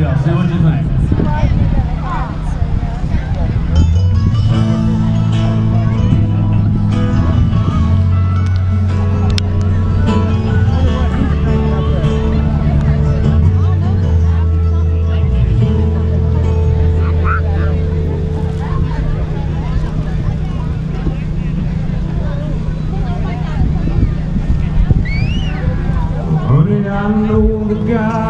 somebody. See what you think. I know the guy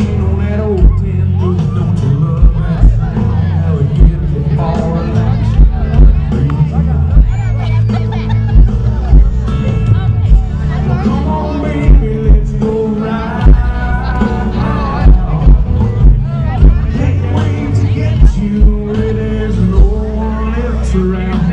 around.